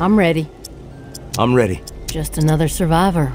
I'm ready. I'm ready. Just another survivor.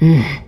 嗯。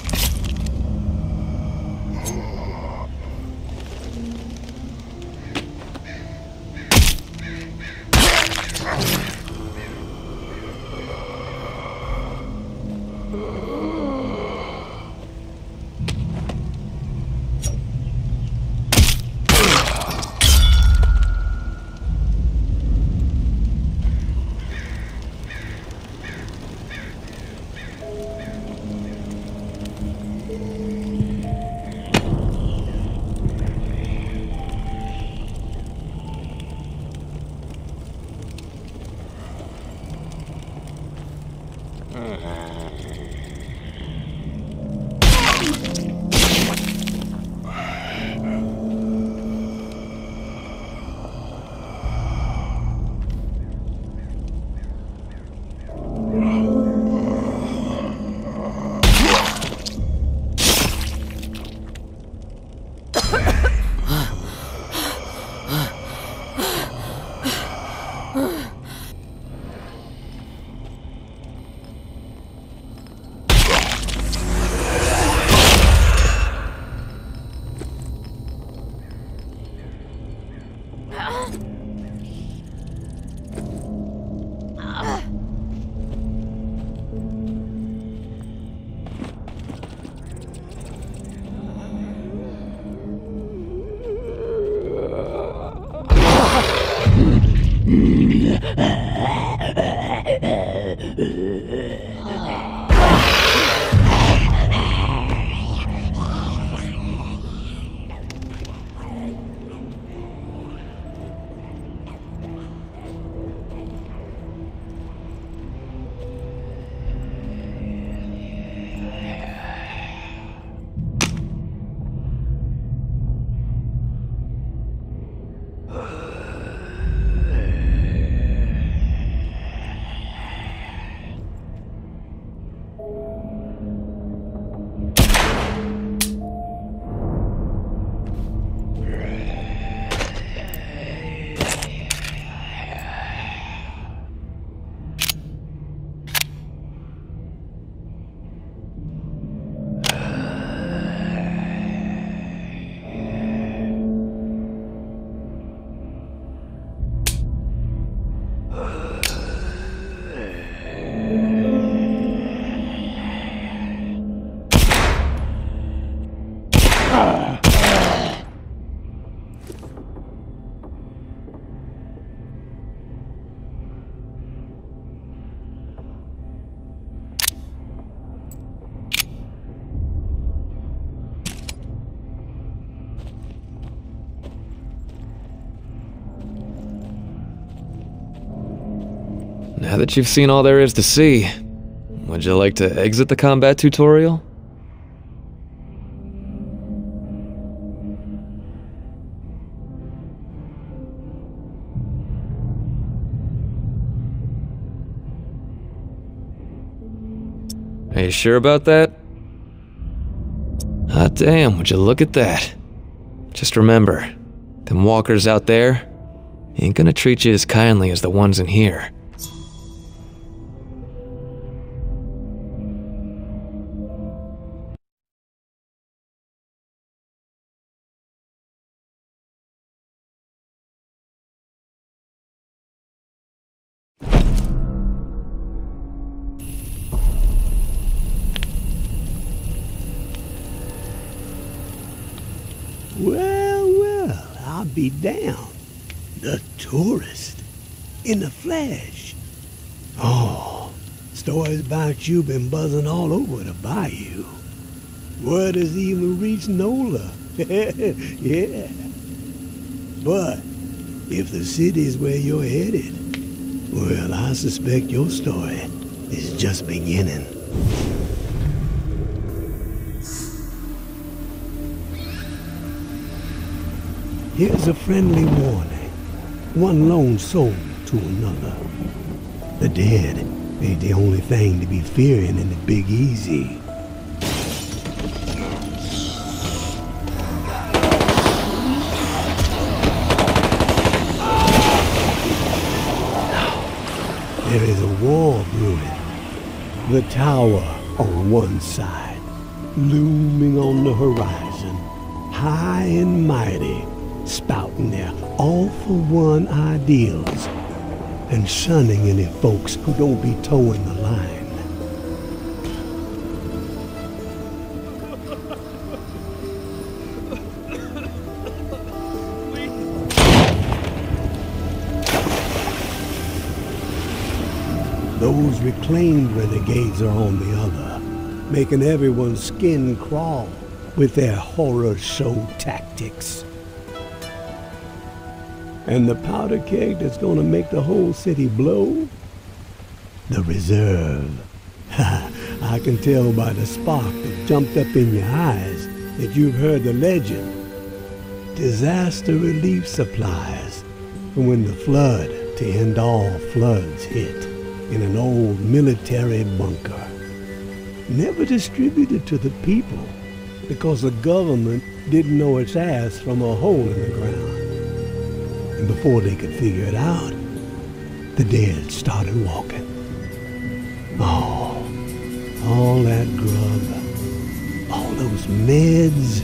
Uh-huh. That you've seen all there is to see, would you like to exit the combat tutorial? Are you sure about that? Hot damn, would you look at that? Just remember, them walkers out there ain't gonna treat you as kindly as the ones in here. Be down. The tourist. In the flesh. Oh, stories about you been buzzing all over the bayou. Word has even reached Nola. yeah. But if the city's where you're headed, well, I suspect your story is just beginning. Here's a friendly warning. One lone soul to another. The dead ain't the only thing to be fearing in the Big Easy. There is a war brewing. The tower on one side, looming on the horizon, high and mighty, spouting their all-for-one ideals and shunning any folks who don't be toeing the line. Those reclaimed renegades are on the other, making everyone's skin crawl with their horror show tactics. And the powder keg that's gonna make the whole city blow? The reserve. I can tell by the spark that jumped up in your eyes that you've heard the legend. Disaster relief supplies from when the flood to end all floods hit in an old military bunker. Never distributed to the people because the government didn't know its ass from a hole in the ground. And before they could figure it out, the dead started walking. Oh, all that grub, all those meds,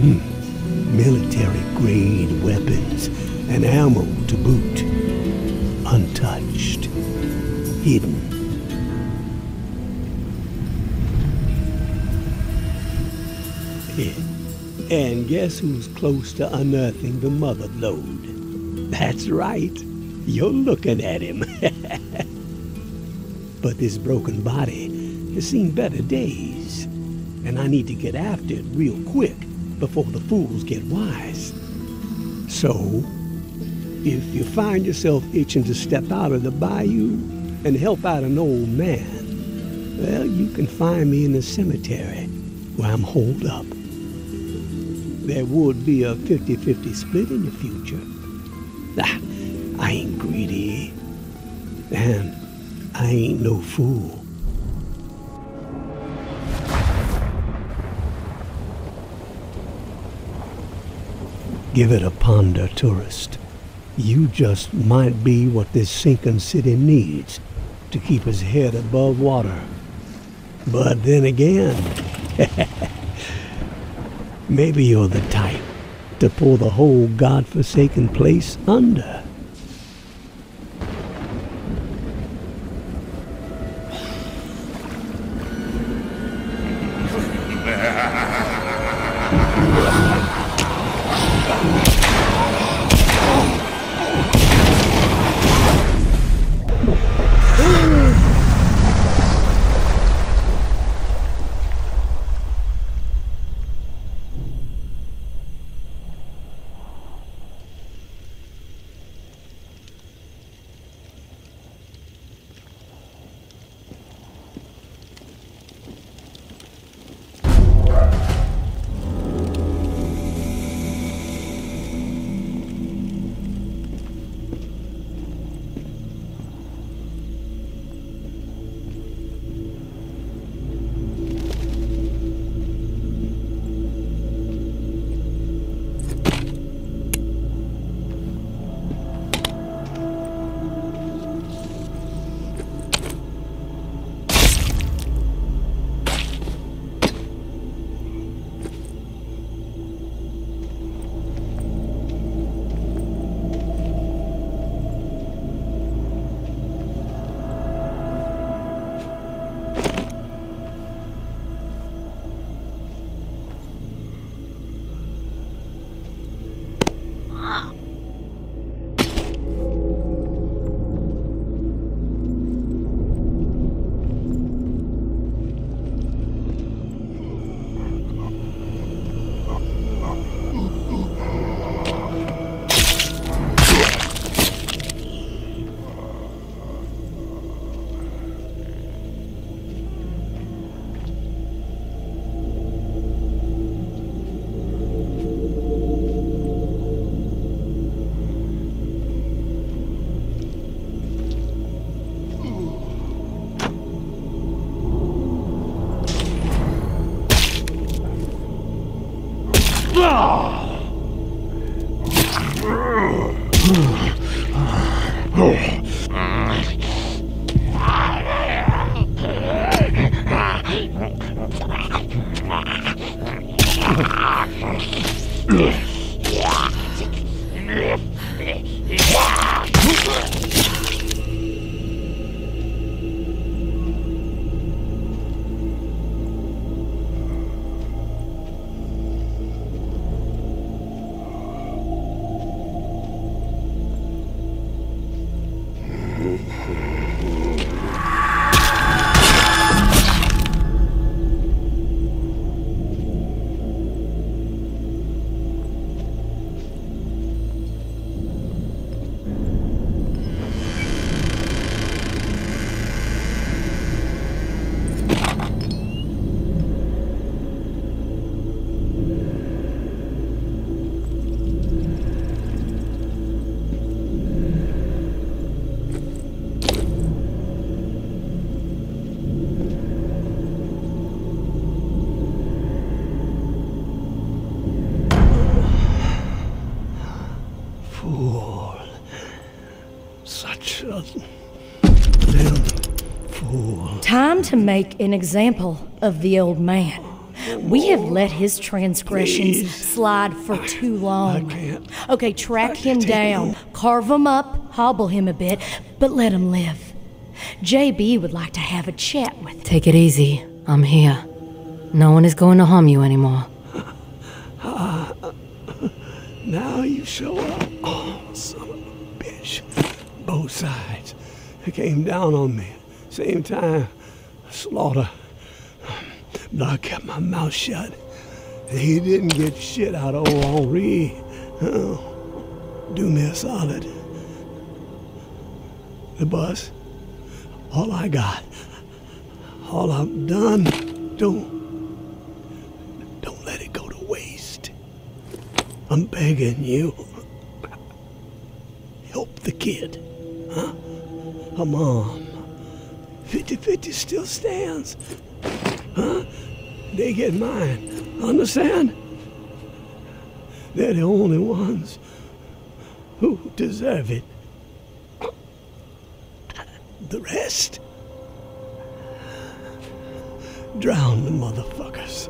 hmm, military grade weapons and ammo to boot, untouched, hidden. And guess who's close to unearthing the mother lode? That's right. You're looking at him. but this broken body has seen better days. And I need to get after it real quick before the fools get wise. So, if you find yourself itching to step out of the bayou and help out an old man, well, you can find me in the cemetery where I'm holed up. There would be a 50-50 split in the future. Ah, I ain't greedy. And I ain't no fool. Give it a ponder, tourist. You just might be what this sinking city needs to keep his head above water. But then again, maybe you're the type to pull the whole godforsaken place under. Fool. To make an example of the old man. We have let his transgressions Please. slide for too long. Okay, track him down, carve him up, hobble him a bit, but let him live. JB would like to have a chat with him. Take it easy. I'm here. No one is going to harm you anymore. Now you show up. Oh, son of a bitch. Both sides. They came down on me. Same time. Slaughter. But I kept my mouth shut. He didn't get shit out of old Henri. Oh, do me a solid. The bus. All I got. All I've done. Don't. Don't let it go to waste. I'm begging you. Help the kid. Huh? A mom. 50 50 still stands. Huh? They get mine. Understand? They're the only ones who deserve it. The rest? Drown the motherfuckers.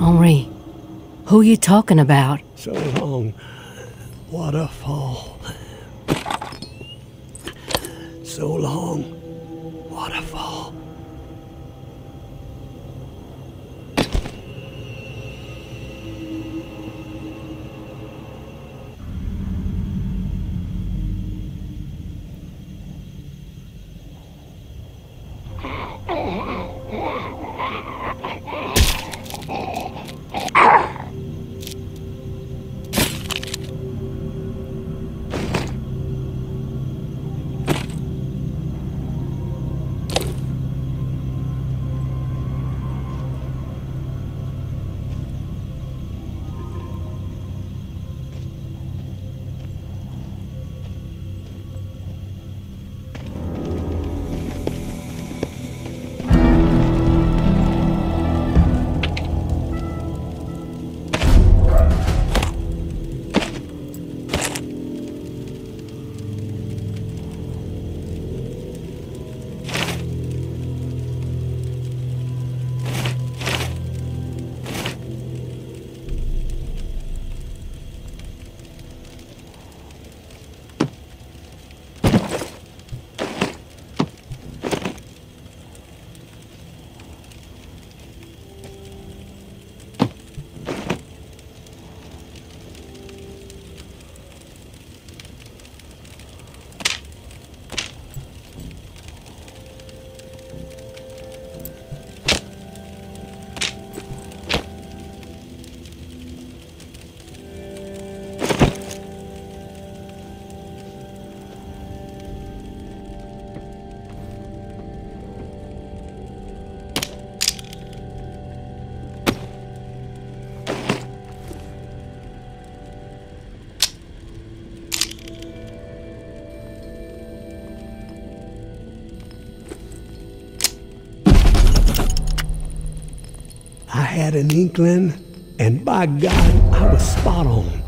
Henri, who you talking about? So long, waterfall. So long, waterfall. Had an inkling, and by God, I was spot on.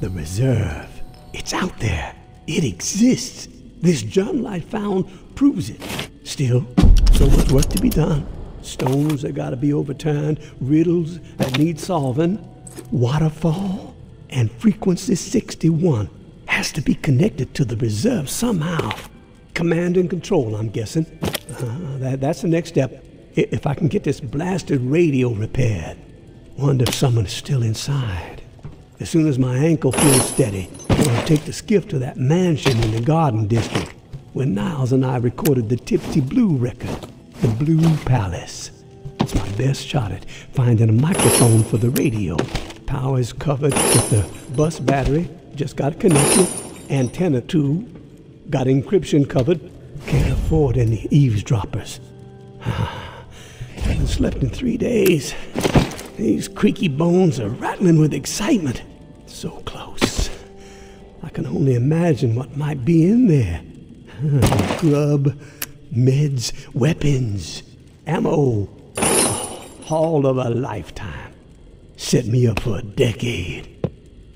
The reserve. It's out there. It exists. This journal I found proves it. Still, so much work to be done. Stones that gotta be overturned, riddles that need solving, waterfall, and frequency 61 has to be connected to the reserve somehow. Command and control, I'm guessing. Uh, that, that's the next step. If I can get this blasted radio repaired. Wonder if someone's still inside. As soon as my ankle feels steady, I'll take the skiff to that mansion in the Garden District where Niles and I recorded the Tipsy Blue record, the Blue Palace. It's my best shot at finding a microphone for the radio. Power is covered with the bus battery, just got connected. Antenna too, got encryption covered. Can't afford any eavesdroppers. Ah. Haven't slept in three days. These creaky bones are rattling with excitement. So close. I can only imagine what might be in there. Grub, meds, weapons, ammo. A haul of a lifetime. Set me up for a decade.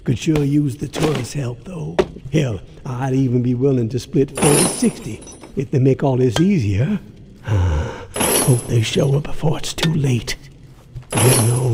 Could sure use the tourist help, though. Hell, I'd even be willing to split 40-60 if they make all this easier. Hope they show up before it's too late. Getting old.